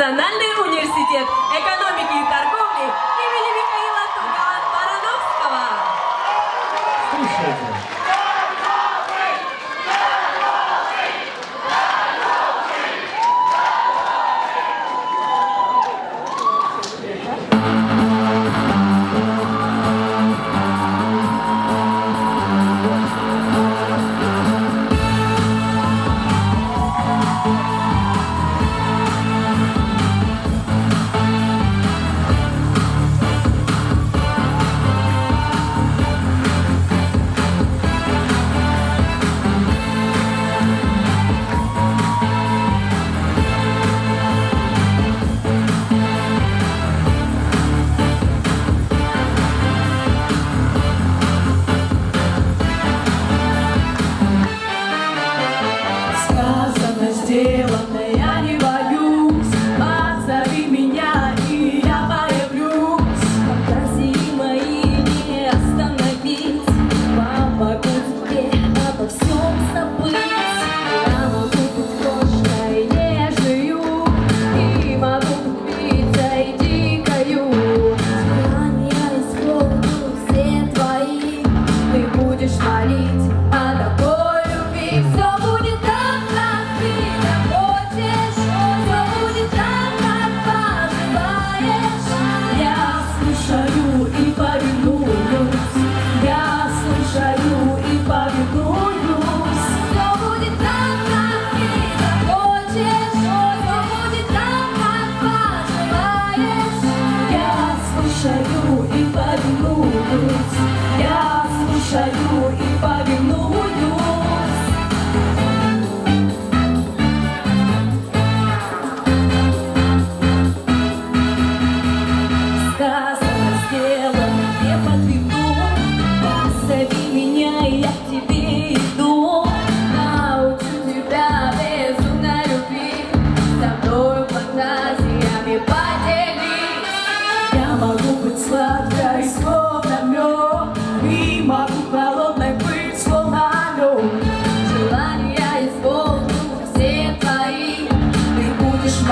Национальный университет экономики и торговли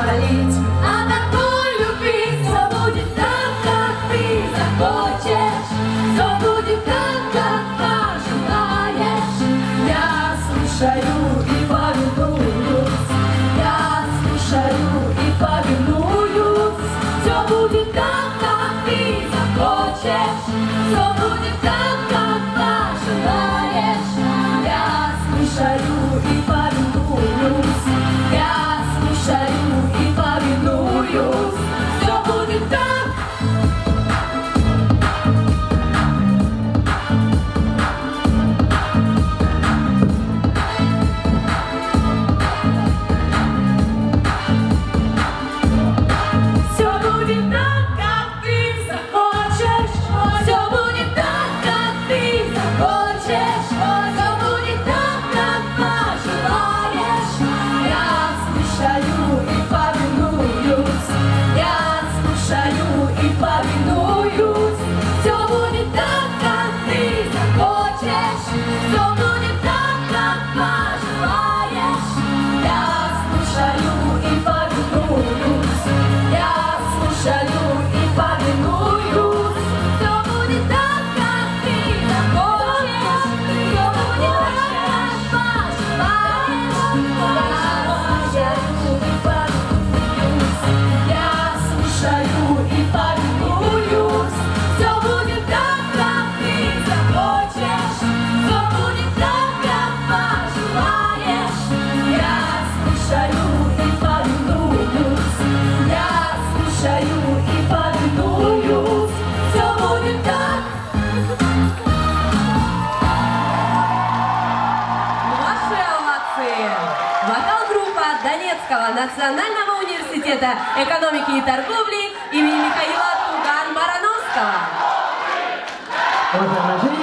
а такой любить все будет так, как ты захочешь, все будет так, как пожелаешь. Я слушаю и повинуюсь, я слушаю и повинуюсь, все будет так, как ты захочешь, все будет так, как пожелаешь. Я слушаю и. just Национального университета экономики и торговли имени Михаила Туган-Барановского.